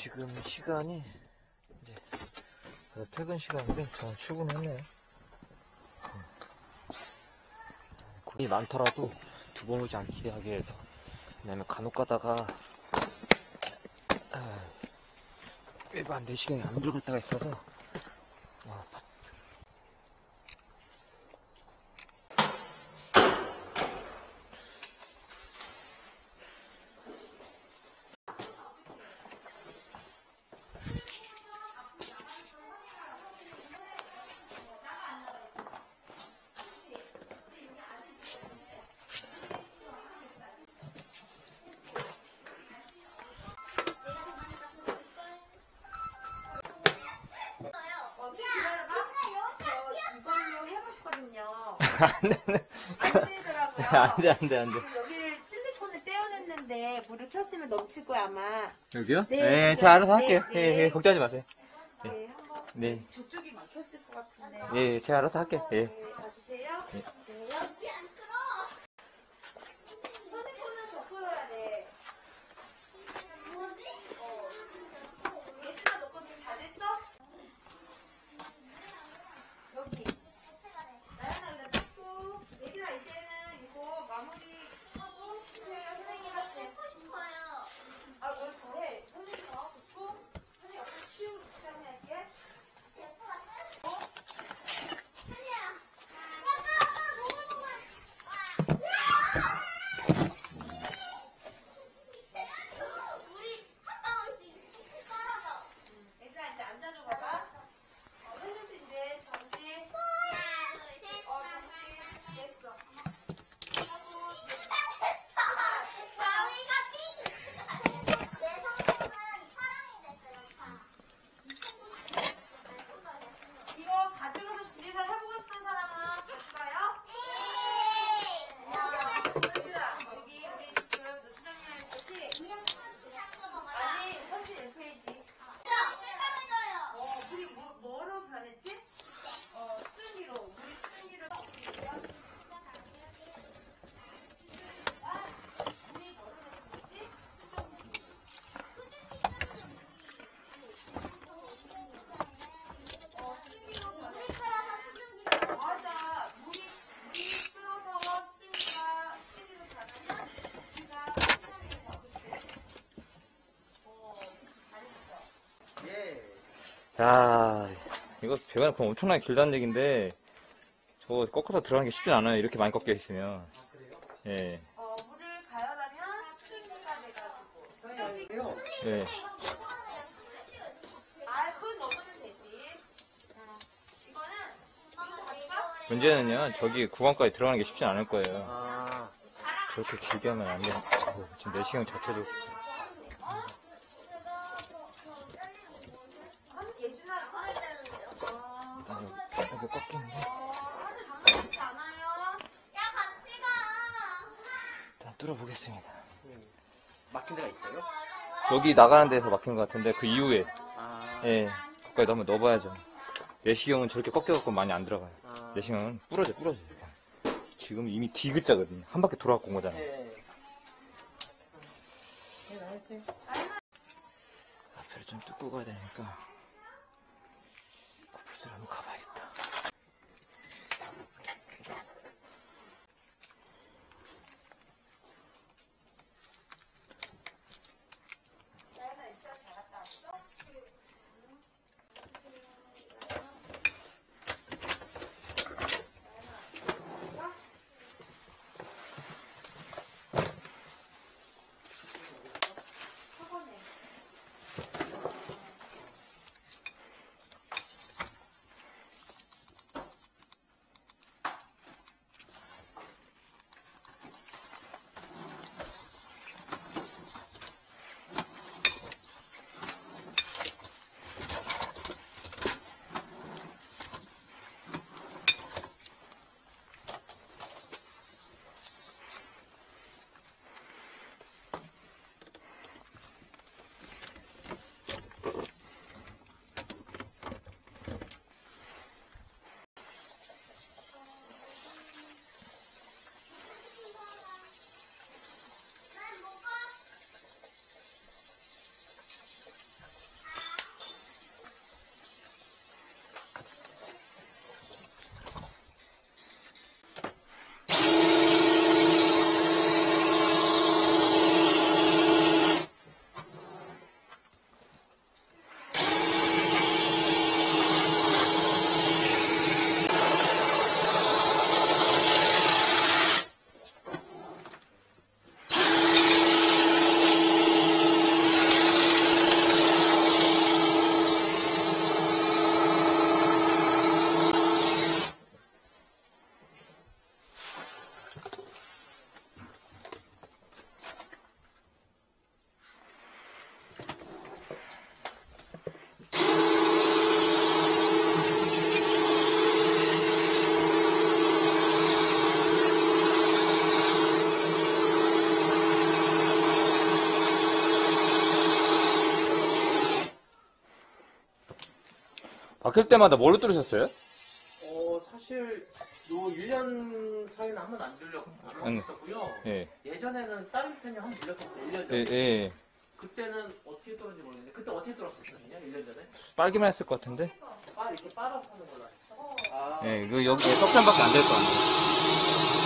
지금 시간이 이제 퇴근 시간인데 저는 출근했네요. 이 많더라도 두 번 오지 않게 하기 위해서 왜냐면 간혹 가다가 아, 빼고 한 4시간이 안 들어갈 때가 있어서 안 돼 안 되더라고요. 안돼 안 돼 안 돼 여기를 실리콘을 떼어냈는데 물을 켰으면 넘칠 거야 아마. 여기요? 네, 네. 제가 알아서 네, 할게요. 네. 예, 예, 걱정하지 마세요. 네, 한번 네, 저쪽이 막혔을 것 같은데. 예, 제가 알아서 할게요. 예. 네, 봐주세요. 네. 네, 여기 안 들어. 실리콘은 더 풀어야 돼. 뭐지? 어. 얘들아 너 거 좀 잘했어? 여기. 나연아 여기다 뜯고 얘들아 이제는 이거 마무리하고 선생님한테 아, 너 더해. 선생님 더 듣고, 선생님 옆에 치우고 부장해야지. 얘들아, 이제 앉아줘 봐봐. 어, 선생님도 이제 정지. 어, 정지. 됐어. 하고, 이거 가지고서 집에서 해보고 싶은 사람은 가져가요? 얘들아, 여기 우리 지금 노트장님 것이 아니, 현실 FAG. 어, 물이 뭐, 뭐로 변했지? 어, 쓰기로. 물이 쓰기로. 아, 물이 뭐로 변했지? 어, 쓰기로 변했지. 맞아. 물이, 물이 끓어서 쓰기가, 쓰기로 변하면 우리가 쓰기로 그치? 어, 잘했어. 자, 이거 배가 그럼 엄청나게 길다는 얘기인데, 저거 꺾어서 들어가는 게 쉽지 않아요. 이렇게 많이 꺾여 있으면. 예, 어, 물을 가열하면 스프링크가 돼가지고. 예. 아, 그건 넣으면 되지. 이거는? 문제는요, 저기 구간까지 들어가는 게 쉽지 않을 거예요. 아, 저렇게 길게 하면 안 돼. 어, 지금 내시경 자체도. 한 예진아, 어, 아, 여기, 여기 꺾이는데. 어, 하늘 장난치지 않아요. 일단 뚫어보겠습니다. 막힌 데가 있어요? 여기 나가는 데서 막힌 것 같은데, 그 이후에. 아, 예, 한번 넣어봐야죠. 내시경은 저렇게 꺾여갖고 많이 안 들어가요. 아, 내시경은 부러져, 부러져. 지금 이미 디귿자거든요. 한 바퀴 돌아갖고 온 거잖아요. 네. 앞에를 좀 뚫고 가야 되니까 바뀔 때마다 뭘로 뚫으셨어요? 어, 사실, 요 1년 사이는 한 번도 안 들려, 안 음. 했었고요. 예, 예전에는 다른 쌤이 한 번 들렸었어요, 1년 예, 전에. 예. 그때는 어떻게 뚫었는지 모르겠는데, 그때 어떻게 뚫었었어요, 1년 전에? 빨기만 했을 것 같은데? 빠, 이렇게 빨아서 하는 걸로 알았어. 아, 예, 그 여기 석션밖에 안될거 아니에요.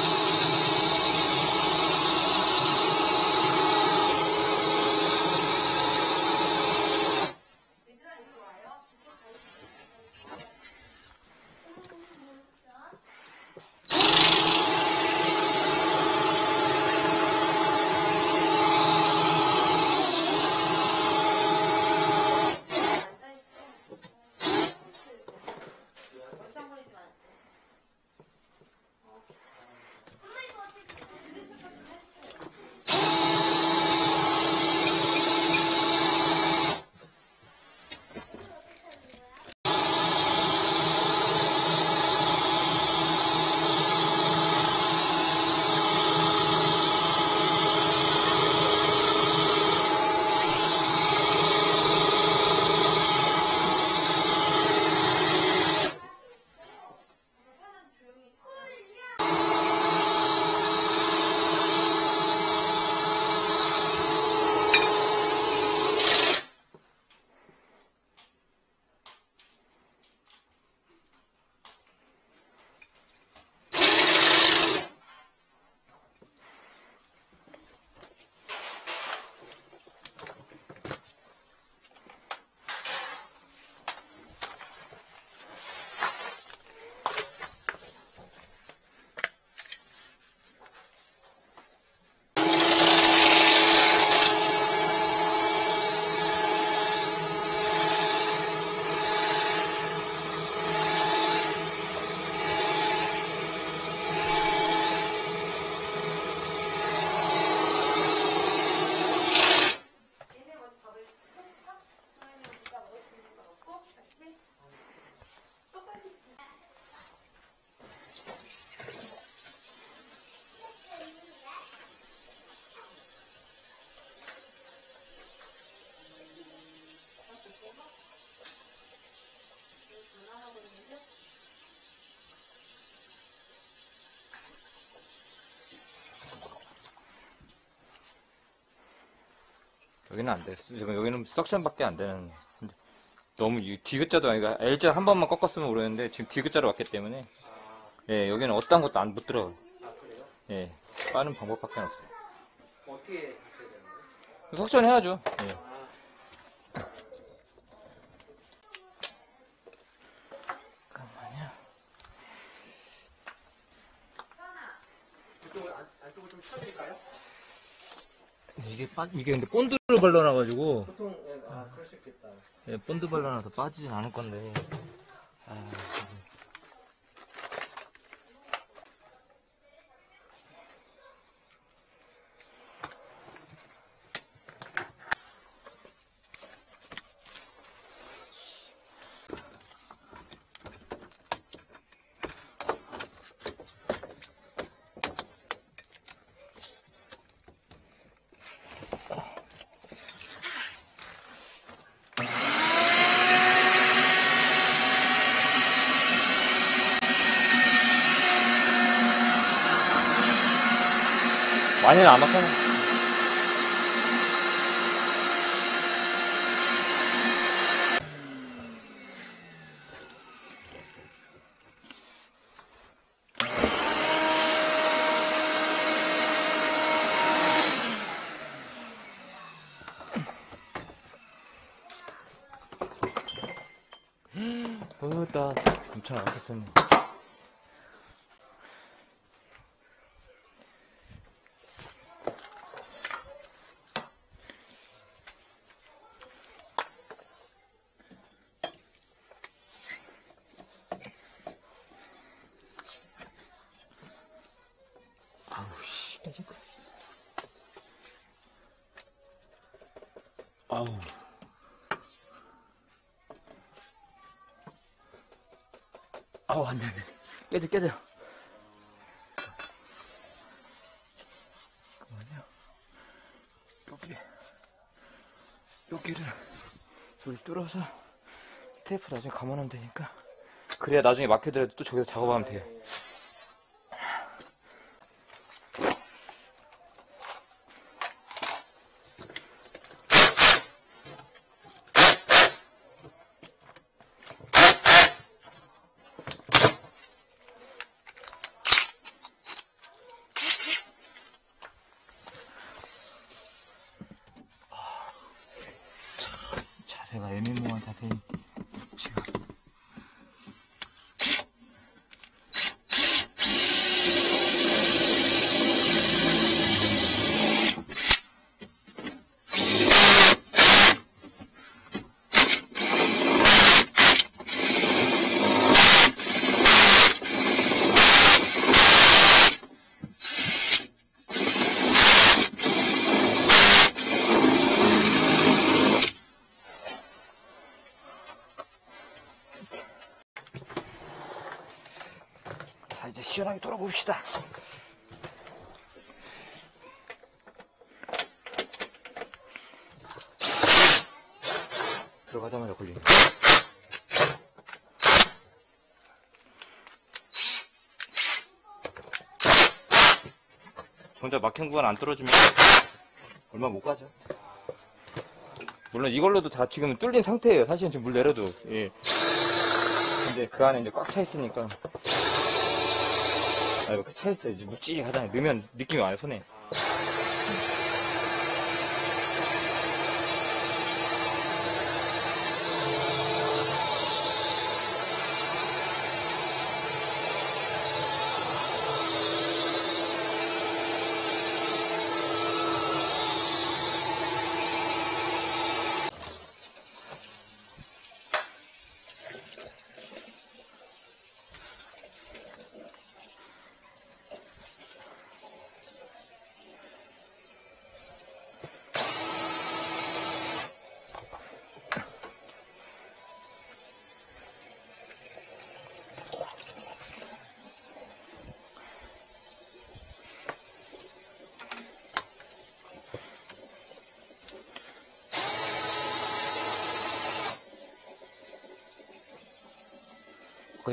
여기는 안 돼. 지금 여기는 석션밖에 안 되는. 근데 너무 이 디귿자도 아니가 L자 한 번만 꺾었으면 모르는데 지금 디귿자로 왔기 때문에 예 여기는 어떤 것도 안 붙들어. 아, 그래요? 예 빠른 방법밖에 없어요. 어떻게 하셔야 되는 거예요? 석션 해야죠. 예. 아, 이쪽을 안, 안쪽을 좀 쳐드릴까요? 이게 빠 이게 근데 본드를 발라놔가지고 보통, 예, 아, 그럴 수 있겠다. 예, 본드 발라놔서 빠지진 않을 건데. 아, 많이는 안 막혀. 어, 나 엄청 아꼈었네. 깨져, 깨져. 그만요. 여기, 여기를, 소리 뚫어서, 테이프 나중에 감아놓으면 되니까. 그래야 나중에 막히더라도 또 저기서 작업하면 돼요. 자세가 애매모호한 자세. 지금. 자, 이제 시원하게 돌아봅시다. 들어가자마자 걸리네. 혼자 막힌 구간 안 뚫어주면 얼마 못 가죠. 물론 이걸로도 다 지금 뚫린 상태예요. 사실은 지금 물 내려도. 예. 근데 그 안에 이제 꽉 차 있으니까. 아, 이거 차 있어. 이제 묵직하잖아요. 넣으면 느낌이 와요, 손에.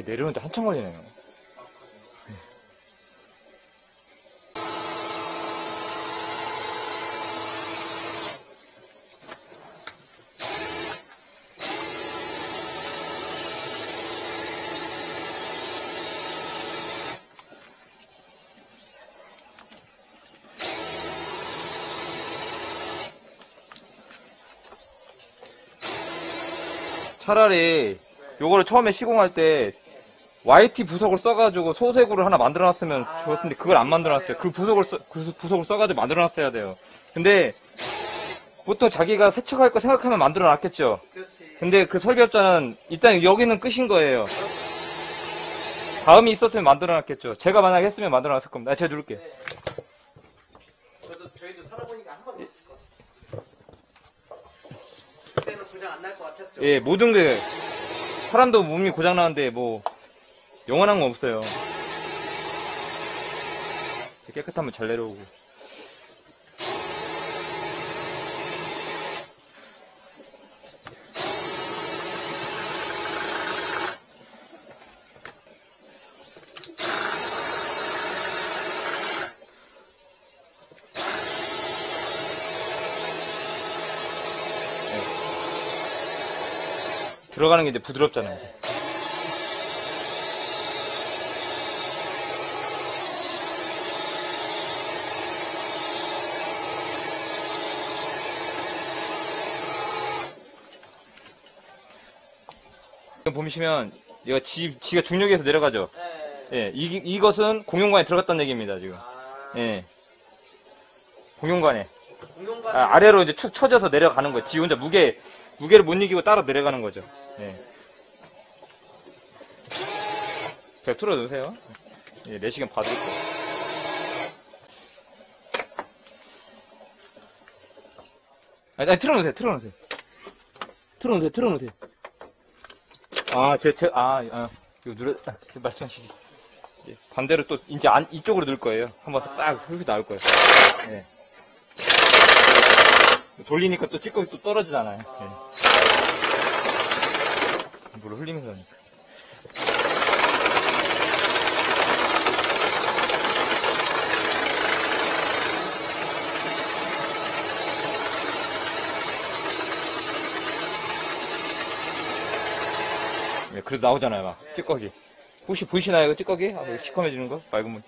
거의 내려오는데 한참 걸리네요. 차라리 요거를 처음에 시공할 때 YT 부속을 써가지고 소색으로 하나 만들어놨으면 좋을 텐데 그걸 안 만들어놨어요. 그 부속을 써, 그 부속을 써가지고 만들어놨어야 돼요. 근데 보통 자기가 세척할 거 생각하면 만들어놨겠죠. 근데 그 설계업자는 일단 여기는 끝인 거예요. 다음이 있었으면 만들어놨겠죠. 제가 만약에 했으면 만들어놨을 겁니다. 아, 제가 누를게요. 저도 저희도 살아보니까 한 번도 없을 것 같아요. 그때는 고장 안 날 것 같았죠. 예, 모든 게 사람도 몸이 고장 나는데 뭐 영원한 건 없어요. 깨끗하면 잘 내려오고. 들어가는 게 이제 부드럽잖아요. 이제. 지금 보시면 이거 지, 지가 중력에서 내려가죠. 네. 예, 이, 이것은 공용관에 들어갔다는 얘기입니다, 지금. 아, 예. 공용관에. 공룡관 아, 아래로 이제 축 처져서 내려가는 거예요. 지 혼자 무게, 무게를 못 이기고 따라 내려가는 거죠. 예. 그냥 틀어놓으세요. 예, 내시경 봐드릴게요. 아니, 아니, 틀어놓으세요, 틀어놓으세요. 틀어놓으세요, 틀어놓으세요. 아, 제, 제, 아, 아, 이거 누르, 아, 말씀하시지. 이제 반대로 또, 이제 안, 이쪽으로 넣을 거예요. 한번 딱, 흙이 나올 거예요. 예. 돌리니까 또 찌꺼기 또 떨어지잖아요. 예. 흘리면서 하니까. 네, 그래도 나오잖아요, 막. 찌꺼기. 혹시 보이시나요, 이거 찌꺼기? 아, 이거 시커매지는 거? 맑은 물.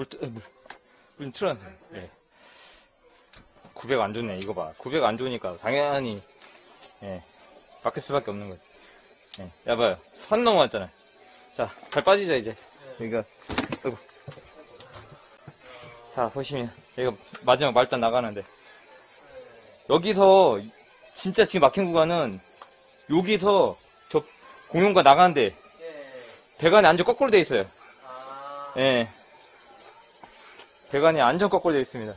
물, 뜨- 물, 물 틀어놨어요. 예. 900 안 좋네, 이거 봐. 900 안 좋으니까, 당연히, 예. 막힐 수밖에 없는 거지. 예. 야, 봐요. 선 넘어왔잖아. 자, 잘 빠지죠, 이제. 여기가, 아이고. 자, 보시면, 여기가 마지막 말단 나가는데. 여기서, 진짜 지금 막힌 구간은, 여기서, 저, 공용과 나가는데, 예. 배관이 완전 거꾸로 돼 있어요. 아. 예. 배관이 완전 거꾸로 되어 있습니다.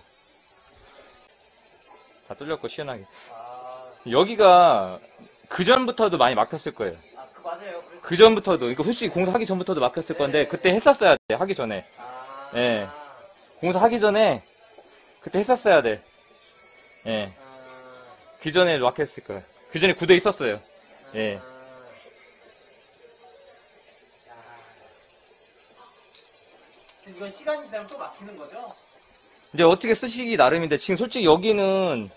다 뚫렸고 시원하게. 아. 여기가 그 전부터도 많이 막혔을 거예요. 아, 그 맞아요. 그래서 그 전부터도, 이거 솔직히 공사하기 전부터도 막혔을 건데 그때 했었어야 돼. 하기 전에. 아. 예. 공사하기 전에 그때 했었어야 돼. 예. 아. 그 전에 막혔을 거예요. 그 전에 구대 있었어요. 예. 야. 이건 시간이 지나면 또 막히는 거죠? 이제 어떻게 쓰시기 나름인데 지금 솔직히 여기는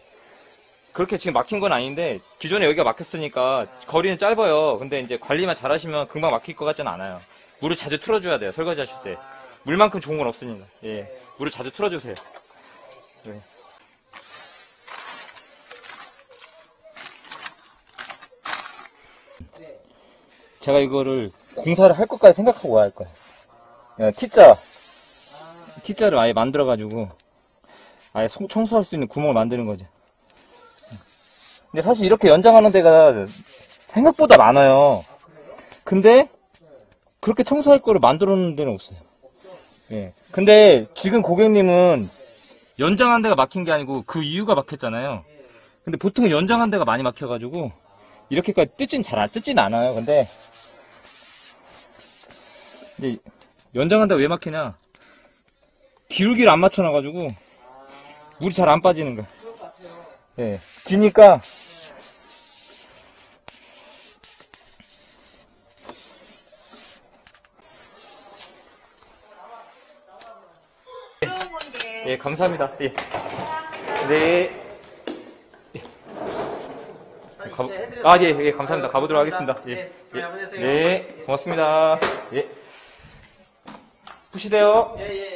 그렇게 지금 막힌 건 아닌데 기존에 여기가 막혔으니까 거리는 짧아요. 근데 이제 관리만 잘하시면 금방 막힐 것 같지는 않아요. 물을 자주 틀어줘야 돼요. 설거지 하실 때. 물만큼 좋은 건 없으니까. 예. 물을 자주 틀어주세요. 네. 네. 제가 이거를 공사를 할 것까지 생각하고 와야 할 거예요. 예, T자, T자를 아예 만들어가지고 아예 송- 청소할 수 있는 구멍을 만드는 거죠. 근데 사실 이렇게 연장하는 데가 생각보다 많아요. 근데 그렇게 청소할 거를 만들어 놓은 데는 없어요. 예. 근데 지금 고객님은 연장한 데가 막힌 게 아니고 그 이유가 막혔잖아요. 근데 보통 연장한 데가 많이 막혀가지고 이렇게까지 뜯진 잘 안 뜯진 않아요. 근데 연장한 데가 왜 막히냐? 기울기를 안 맞춰놔가지고 물이 잘 안 빠지는 거야. 예. 기니까 예, 감사합니다. 예. 네. 아, 가, 해드려도 아, 예? 예, 감사합니다. 가보도록. 하겠습니다. 예. 네, 보내세요. 네, 고맙습니다. 예. 푸시돼요. 예, 예.